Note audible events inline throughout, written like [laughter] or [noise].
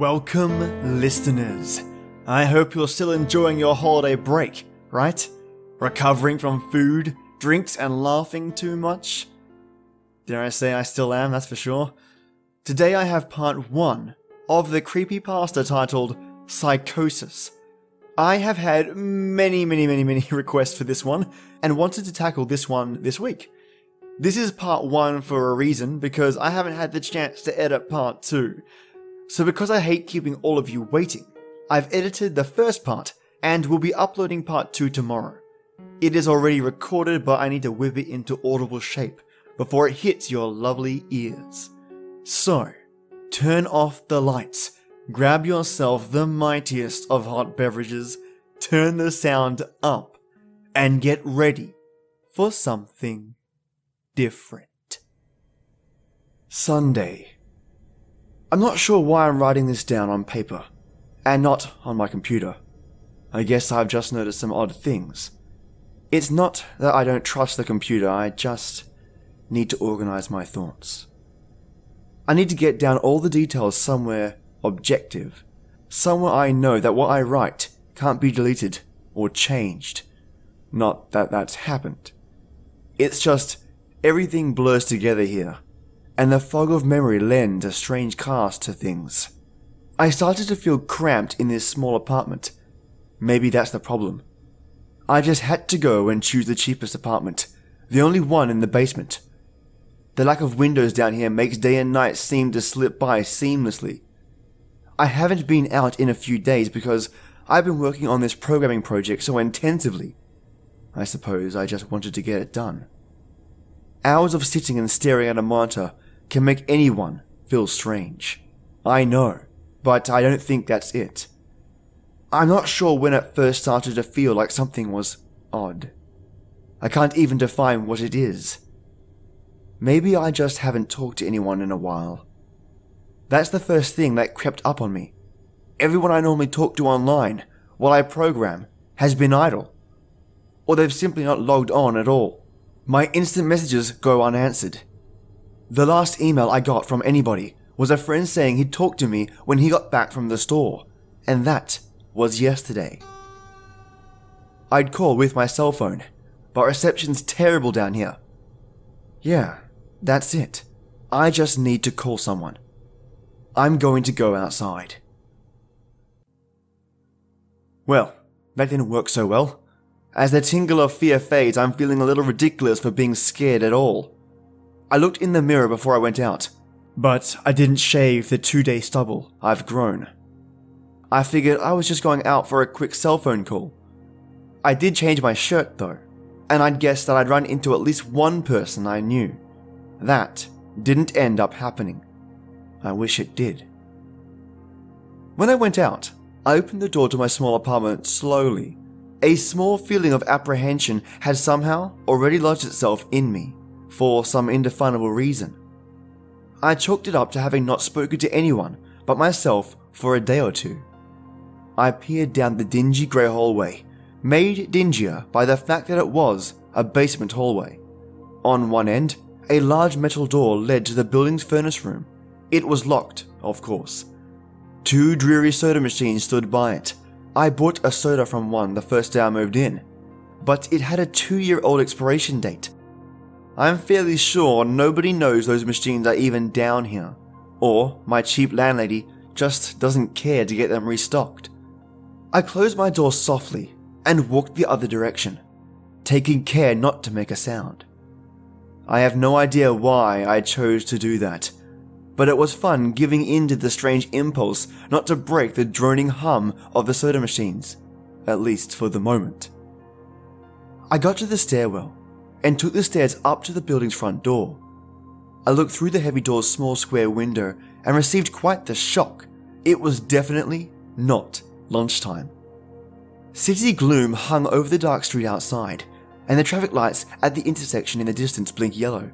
Welcome, listeners. I hope you're still enjoying your holiday break, right? Recovering from food, drinks, and laughing too much? Dare I say I still am, that's for sure. Today I have part one of the creepy creepypasta titled Psychosis. I have had many, many, many, many [laughs] requests for this one and wanted to tackle this one this week. This is part one for a reason because I haven't had the chance to edit part two. So, because I hate keeping all of you waiting, I've edited the first part and will be uploading part two tomorrow. It is already recorded, but I need to whip it into audible shape before it hits your lovely ears. So, turn off the lights, grab yourself the mightiest of hot beverages, turn the sound up, and get ready for something different. Sunday. I'm not sure why I'm writing this down on paper, and not on my computer. I guess I've just noticed some odd things. It's not that I don't trust the computer, I just need to organize my thoughts. I need to get down all the details somewhere objective, somewhere I know that what I write can't be deleted or changed. Not that that's happened. It's just everything blurs together here and the fog of memory lends a strange cast to things. I started to feel cramped in this small apartment. Maybe that's the problem. I just had to go and choose the cheapest apartment, the only one in the basement. The lack of windows down here makes day and night seem to slip by seamlessly. I haven't been out in a few days because I've been working on this programming project so intensively. I suppose I just wanted to get it done. Hours of sitting and staring at a monitor can make anyone feel strange. I know, but I don't think that's it. I'm not sure when it first started to feel like something was odd. I can't even define what it is. Maybe I just haven't talked to anyone in a while. That's the first thing that crept up on me. Everyone I normally talk to online, while I program, has been idle. Or they've simply not logged on at all. My instant messages go unanswered. The last email I got from anybody was a friend saying he'd talked to me when he got back from the store, and that was yesterday. I'd call with my cell phone, but reception's terrible down here. Yeah, that's it. I just need to call someone. I'm going to go outside. Well, that didn't work so well. As the tingle of fear fades, I'm feeling a little ridiculous for being scared at all. I looked in the mirror before I went out, but I didn't shave the two day stubble I've grown. I figured I was just going out for a quick cell phone call. I did change my shirt though, and I'd guessed that I'd run into at least one person I knew. That didn't end up happening. I wish it did. When I went out, I opened the door to my small apartment slowly. A small feeling of apprehension had somehow already lodged itself in me for some indefinable reason. I chalked it up to having not spoken to anyone but myself for a day or two. I peered down the dingy grey hallway, made dingier by the fact that it was a basement hallway. On one end, a large metal door led to the building's furnace room. It was locked, of course. Two dreary soda machines stood by it. I bought a soda from one the first day I moved in, but it had a two year old expiration date I'm fairly sure nobody knows those machines are even down here, or my cheap landlady just doesn't care to get them restocked. I closed my door softly and walked the other direction, taking care not to make a sound. I have no idea why I chose to do that, but it was fun giving in to the strange impulse not to break the droning hum of the soda machines, at least for the moment. I got to the stairwell and took the stairs up to the building's front door. I looked through the heavy door's small square window and received quite the shock. It was definitely not lunchtime. City gloom hung over the dark street outside, and the traffic lights at the intersection in the distance blinked yellow.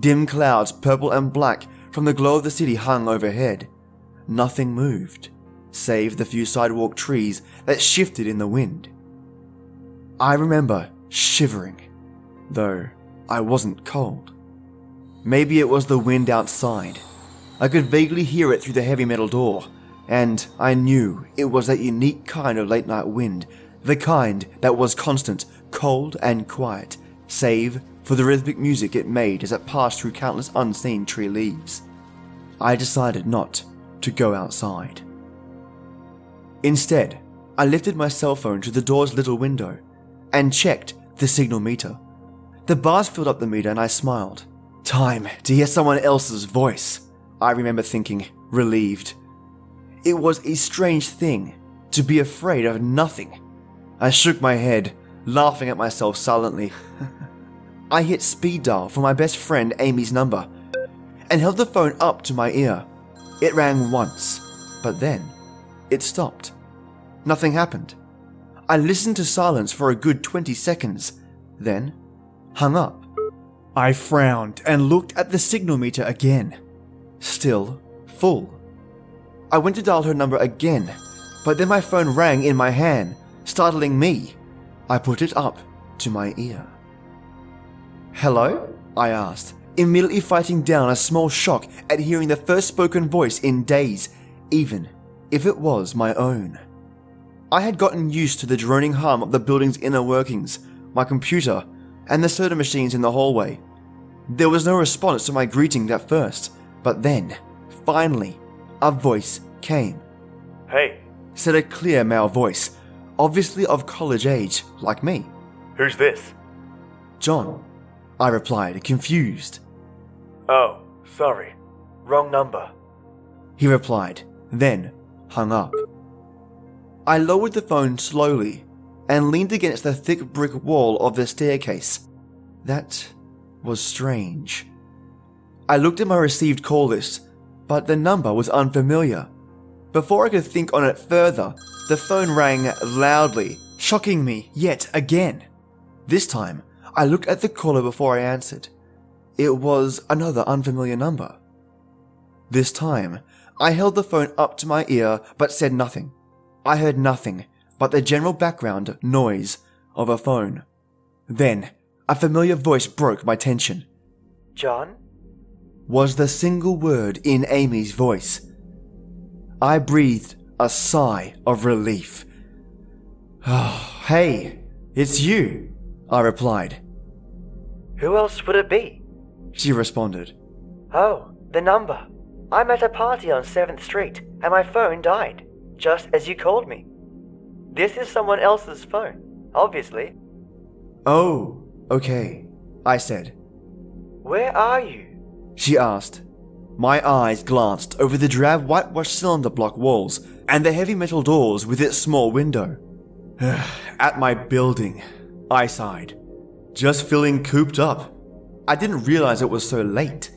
Dim clouds, purple and black, from the glow of the city hung overhead. Nothing moved, save the few sidewalk trees that shifted in the wind. I remember shivering though I wasn't cold. Maybe it was the wind outside. I could vaguely hear it through the heavy metal door, and I knew it was that unique kind of late night wind, the kind that was constant, cold, and quiet, save for the rhythmic music it made as it passed through countless unseen tree leaves. I decided not to go outside. Instead, I lifted my cell phone to the door's little window and checked the signal meter. The bars filled up the meter and I smiled. Time to hear someone else's voice, I remember thinking, relieved. It was a strange thing to be afraid of nothing. I shook my head, laughing at myself silently. [laughs] I hit speed dial for my best friend Amy's number and held the phone up to my ear. It rang once, but then it stopped. Nothing happened. I listened to silence for a good 20 seconds, then hung up. I frowned and looked at the signal meter again. Still full. I went to dial her number again, but then my phone rang in my hand, startling me. I put it up to my ear. Hello? I asked, immediately fighting down a small shock at hearing the first spoken voice in days, even if it was my own. I had gotten used to the droning hum of the building's inner workings, my computer, and the soda machines in the hallway. There was no response to my greeting at first, but then, finally, a voice came. Hey, Said a clear male voice, obviously of college age, like me. who's this? John, I replied, confused. Oh, sorry. Wrong number. He replied, then hung up. I lowered the phone slowly and leaned against the thick brick wall of the staircase. That was strange. I looked at my received call list, but the number was unfamiliar. Before I could think on it further, the phone rang loudly, shocking me yet again. This time, I looked at the caller before I answered. It was another unfamiliar number. This time, I held the phone up to my ear but said nothing. I heard nothing but the general background noise of a phone. Then, a familiar voice broke my tension. John? Was the single word in Amy's voice. I breathed a sigh of relief. Oh, hey, it's you, I replied. Who else would it be? She responded. Oh, the number. I'm at a party on 7th Street and my phone died, just as you called me. This is someone else's phone, obviously. Oh, okay, I said. Where are you? She asked. My eyes glanced over the drab whitewashed cylinder block walls and the heavy metal doors with its small window. [sighs] At my building, I sighed. Just feeling cooped up. I didn't realize it was so late,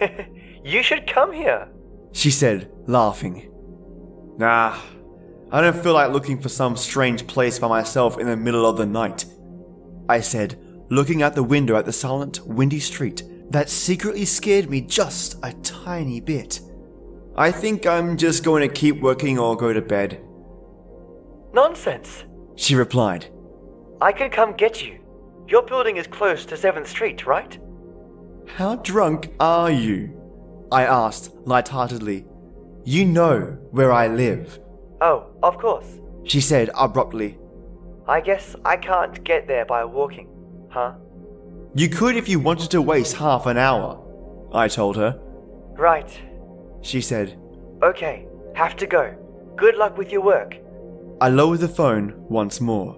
[laughs] you should come here. she said, laughing. Nah, I don't feel like looking for some strange place by myself in the middle of the night, I said, looking out the window at the silent, windy street that secretly scared me just a tiny bit. I think I'm just going to keep working or go to bed, Nonsense. she replied. I could come get you. Your building is close to 7th Street, right? How drunk are you? I asked lightheartedly. You know where I live, Oh, of course. she said abruptly. I guess I can't get there by walking, huh? You could if you wanted to waste half an hour, I told her. Right. She said. Okay, have to go. Good luck with your work. I lowered the phone once more,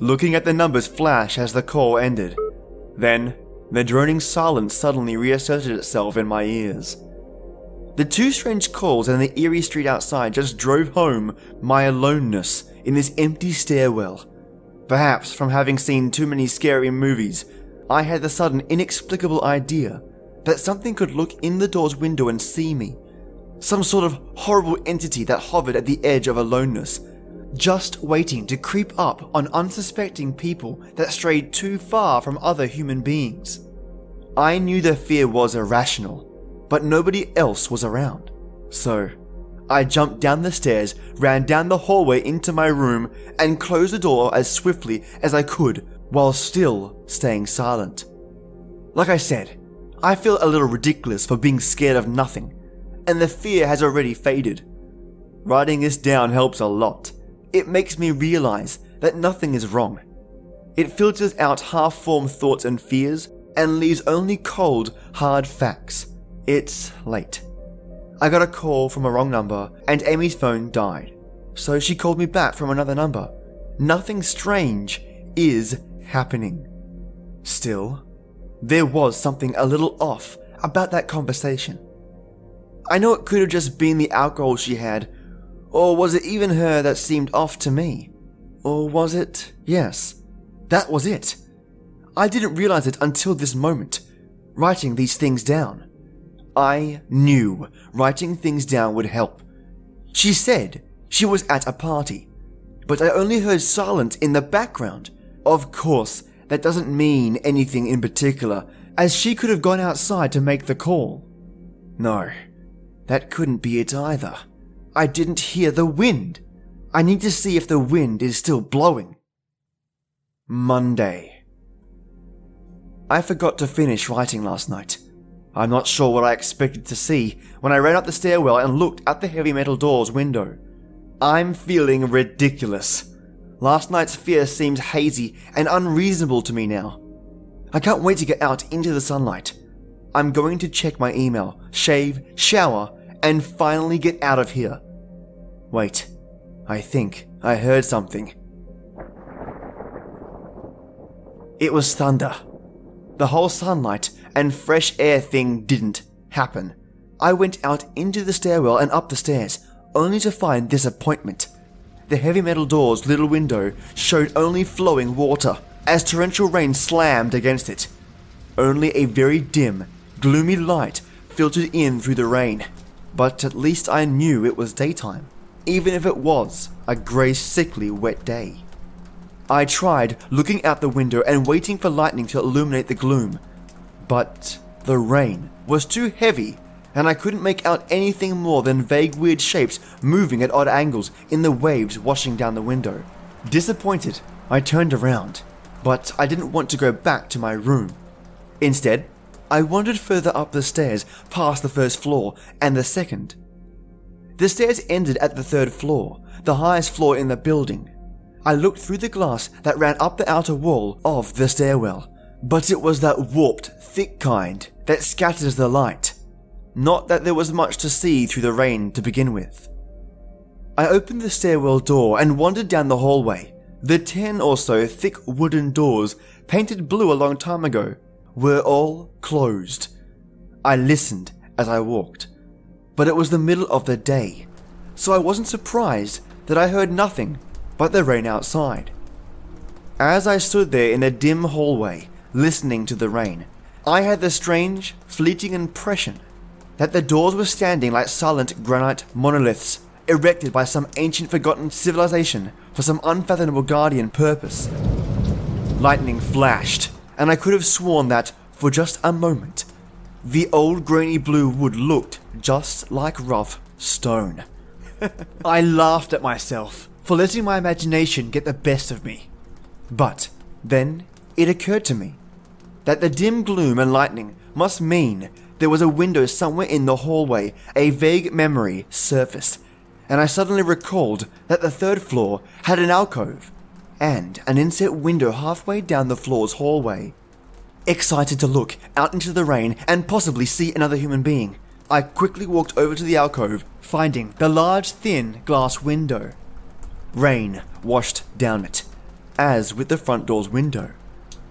looking at the numbers flash as the call ended. Then, the droning silence suddenly reasserted itself in my ears. The two strange calls and the eerie street outside just drove home my aloneness in this empty stairwell. Perhaps from having seen too many scary movies, I had the sudden inexplicable idea that something could look in the door's window and see me. Some sort of horrible entity that hovered at the edge of aloneness, just waiting to creep up on unsuspecting people that strayed too far from other human beings. I knew the fear was irrational, but nobody else was around. So, I jumped down the stairs, ran down the hallway into my room, and closed the door as swiftly as I could while still staying silent. Like I said, I feel a little ridiculous for being scared of nothing, and the fear has already faded. Writing this down helps a lot. It makes me realize that nothing is wrong. It filters out half formed thoughts and fears and leaves only cold, hard facts. It's late. I got a call from a wrong number and Amy's phone died. So she called me back from another number. Nothing strange is happening. Still, there was something a little off about that conversation. I know it could have just been the alcohol she had, or was it even her that seemed off to me? Or was it? Yes, that was it. I didn't realize it until this moment, writing these things down. I knew writing things down would help. She said she was at a party, but I only heard silence in the background. Of course, that doesn't mean anything in particular, as she could have gone outside to make the call. No, that couldn't be it either. I didn't hear the wind. I need to see if the wind is still blowing. Monday. I forgot to finish writing last night. I'm not sure what I expected to see when I ran up the stairwell and looked at the heavy metal door's window. I'm feeling ridiculous. Last night's fear seems hazy and unreasonable to me now. I can't wait to get out into the sunlight. I'm going to check my email, shave, shower, and finally get out of here. Wait, I think I heard something. It was thunder. The whole sunlight and fresh air thing didn't happen. I went out into the stairwell and up the stairs, only to find disappointment. The heavy metal door's little window showed only flowing water as torrential rain slammed against it. Only a very dim, gloomy light filtered in through the rain, but at least I knew it was daytime, even if it was a grey, sickly, wet day. I tried looking out the window and waiting for lightning to illuminate the gloom, but the rain was too heavy and I couldn't make out anything more than vague weird shapes moving at odd angles in the waves washing down the window. Disappointed, I turned around, but I didn't want to go back to my room. Instead, I wandered further up the stairs past the first floor and the second. The stairs ended at the third floor, the highest floor in the building. I looked through the glass that ran up the outer wall of the stairwell, but it was that warped, thick kind that scatters the light. Not that there was much to see through the rain to begin with. I opened the stairwell door and wandered down the hallway. The ten or so thick wooden doors, painted blue a long time ago, were all closed. I listened as I walked, but it was the middle of the day, so I wasn't surprised that I heard nothing but the rain outside. As I stood there in the dim hallway, listening to the rain, I had the strange, fleeting impression that the doors were standing like silent granite monoliths erected by some ancient forgotten civilization for some unfathomable guardian purpose. Lightning flashed, and I could have sworn that, for just a moment, the old grainy blue wood looked just like rough stone. [laughs] I laughed at myself for letting my imagination get the best of me. But then it occurred to me that the dim gloom and lightning must mean there was a window somewhere in the hallway. A vague memory surfaced, and I suddenly recalled that the third floor had an alcove and an inset window halfway down the floor's hallway. Excited to look out into the rain and possibly see another human being, I quickly walked over to the alcove, finding the large, thin glass window. Rain washed down it, as with the front door's window.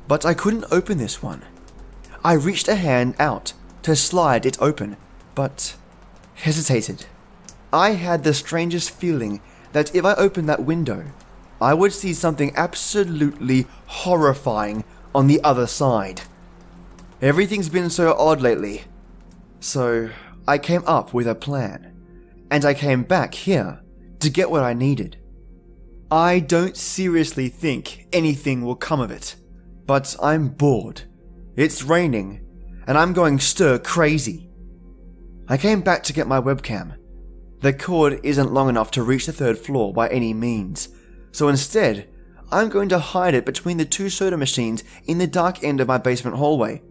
But I couldn't open this one. I reached a hand out to slide it open, but hesitated. I had the strangest feeling that if I opened that window, I would see something absolutely horrifying on the other side. Everything's been so odd lately. So I came up with a plan, and I came back here to get what I needed. I don't seriously think anything will come of it, but I'm bored. It's raining, and I'm going stir crazy. I came back to get my webcam. The cord isn't long enough to reach the third floor by any means, so instead, I'm going to hide it between the two soda machines in the dark end of my basement hallway,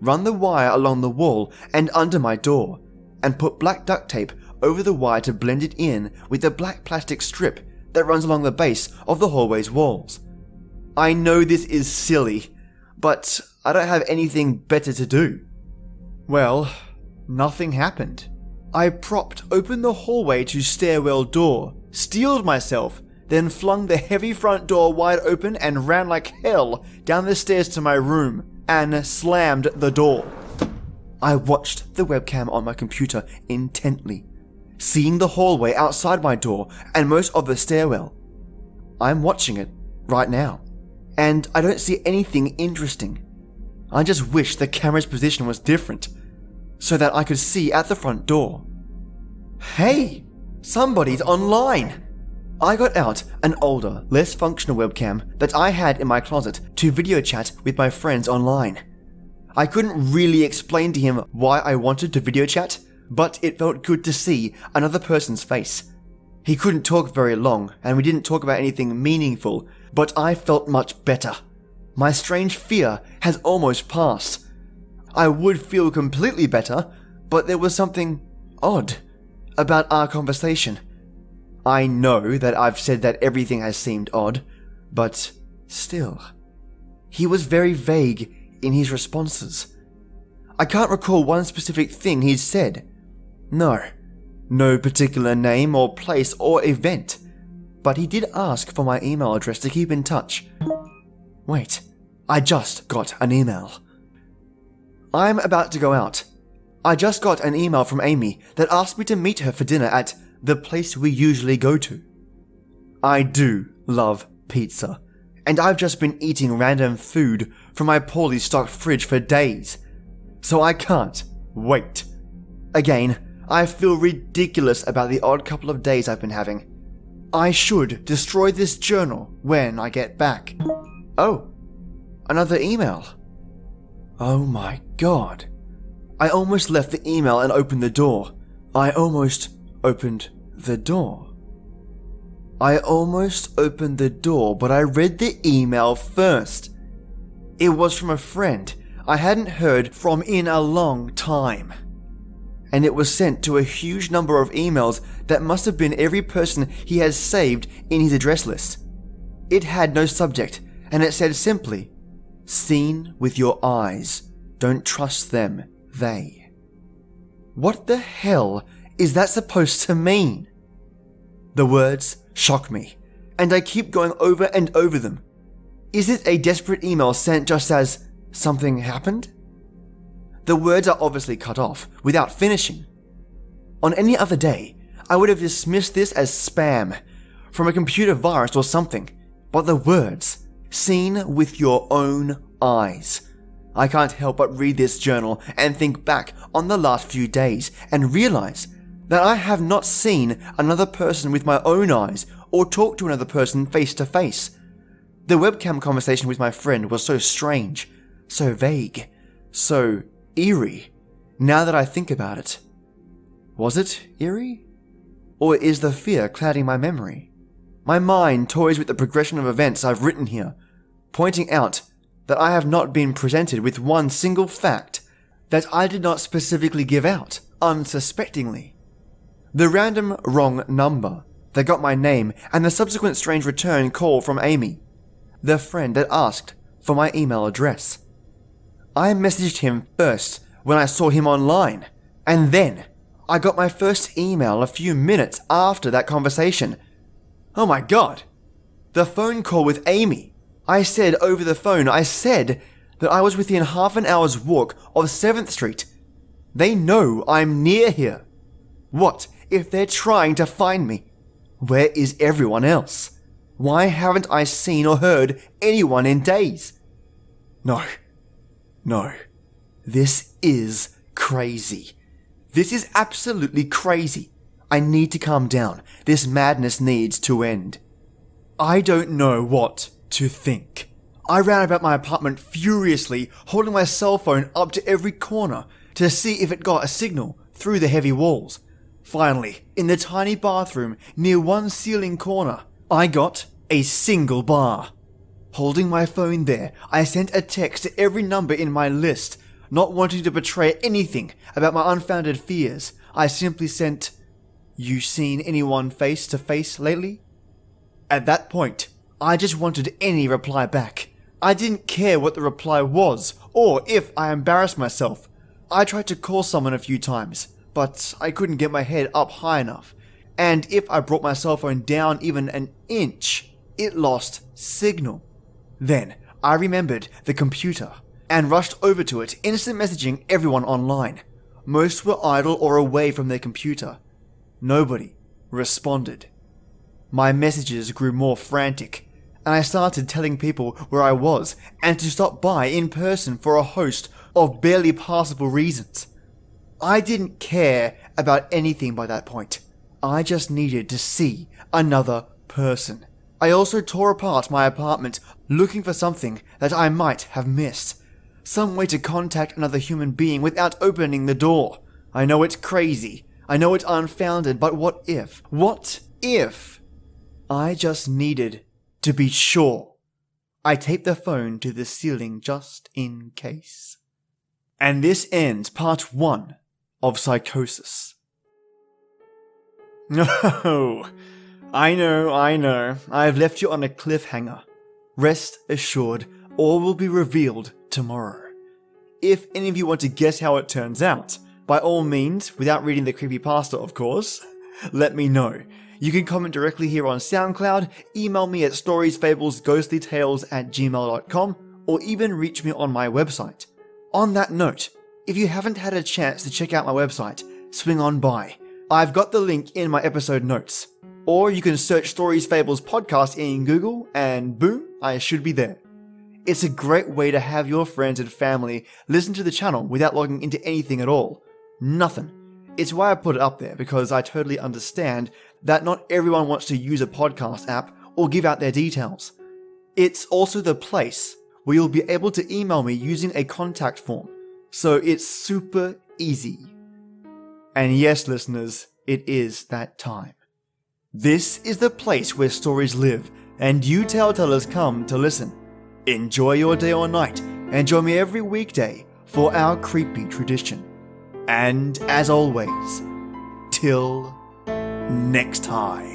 run the wire along the wall and under my door, and put black duct tape over the wire to blend it in with the black plastic strip that runs along the base of the hallway's walls. I know this is silly, but I don't have anything better to do. Well, nothing happened. I propped open the hallway to stairwell door, steeled myself, then flung the heavy front door wide open and ran like hell down the stairs to my room and slammed the door. I watched the webcam on my computer intently, seeing the hallway outside my door and most of the stairwell. I'm watching it right now, and I don't see anything interesting. I just wish the camera's position was different, so that I could see at the front door. Hey, somebody's online! I got out an older, less functional webcam that I had in my closet to video chat with my friends online. I couldn't really explain to him why I wanted to video chat, but it felt good to see another person's face. He couldn't talk very long, and we didn't talk about anything meaningful, but I felt much better. My strange fear has almost passed. I would feel completely better, but there was something odd about our conversation. I know that I've said that everything has seemed odd, but still. He was very vague in his responses. I can't recall one specific thing he'd said. No, no particular name or place or event, but he did ask for my email address to keep in touch. Wait, I just got an email. I'm about to go out. I just got an email from Amy that asked me to meet her for dinner at the place we usually go to. I do love pizza, and I've just been eating random food from my poorly stocked fridge for days, so I can't wait. Again, I feel ridiculous about the odd couple of days I've been having. I should destroy this journal when I get back. Oh, another email. Oh my god. I almost left the email and opened the door. I almost opened the door. I almost opened the door, but I read the email first. It was from a friend I hadn't heard from in a long time. And it was sent to a huge number of emails that must have been every person he has saved in his address list. It had no subject, and it said simply, Seen with your eyes. Don't trust them, they. What the hell is that supposed to mean? The words shock me, and I keep going over and over them. Is it a desperate email sent just as something happened? The words are obviously cut off without finishing. On any other day, I would have dismissed this as spam from a computer virus or something, but the words, seen with your own eyes. I can't help but read this journal and think back on the last few days and realize that I have not seen another person with my own eyes or talked to another person face to face. The webcam conversation with my friend was so strange, so vague, so eerie, now that I think about it. Was it eerie? Or is the fear clouding my memory? My mind toys with the progression of events I've written here, pointing out that I have not been presented with one single fact that I did not specifically give out, unsuspectingly. The random wrong number that got my name and the subsequent strange return call from Amy, the friend that asked for my email address. I messaged him first when I saw him online, and then I got my first email a few minutes after that conversation. Oh my god! The phone call with Amy. I said over the phone, I said that I was within half an hour's walk of 7th Street. They know I'm near here. What if they're trying to find me? Where is everyone else? Why haven't I seen or heard anyone in days? No. No. This is crazy. This is absolutely crazy. I need to calm down. This madness needs to end. I don't know what to think. I ran about my apartment furiously, holding my cell phone up to every corner to see if it got a signal through the heavy walls. Finally, in the tiny bathroom near one ceiling corner, I got a single bar. Holding my phone there, I sent a text to every number in my list, not wanting to betray anything about my unfounded fears. I simply sent, You seen anyone face to face lately? At that point, I just wanted any reply back. I didn't care what the reply was, or if I embarrassed myself. I tried to call someone a few times, but I couldn't get my head up high enough. And if I brought my cell phone down even an inch, it lost signal. Then I remembered the computer and rushed over to it, instant messaging everyone online. Most were idle or away from their computer. Nobody responded. My messages grew more frantic, and I started telling people where I was and to stop by in person for a host of barely passable reasons. I didn't care about anything by that point. I just needed to see another person. I also tore apart my apartment looking for something that I might have missed. Some way to contact another human being without opening the door. I know it's crazy. I know it's unfounded, but what if? What if? I just needed to be sure. I taped the phone to the ceiling just in case. And this ends part one of Psychosis. [laughs] No, I know, I know, I've left you on a cliffhanger. Rest assured, all will be revealed tomorrow. If any of you want to guess how it turns out, by all means, without reading the creepypasta, of course, [laughs] let me know. You can comment directly here on SoundCloud, email me at storiesfablesghostlytales at gmail.com, or even reach me on my website. On that note, if you haven't had a chance to check out my website, swing on by. I've got the link in my episode notes. Or you can search Stories Fables podcast in Google, and boom, I should be there. It's a great way to have your friends and family listen to the channel without logging into anything at all. Nothing. It's why I put it up there because I totally understand that not everyone wants to use a podcast app or give out their details. It's also the place where you'll be able to email me using a contact form, so it's super easy. And yes, listeners, it is that time. This is the place where stories live and you telltellers come to listen. Enjoy your day or night and join me every weekday for our creepy tradition. And as always, till next time.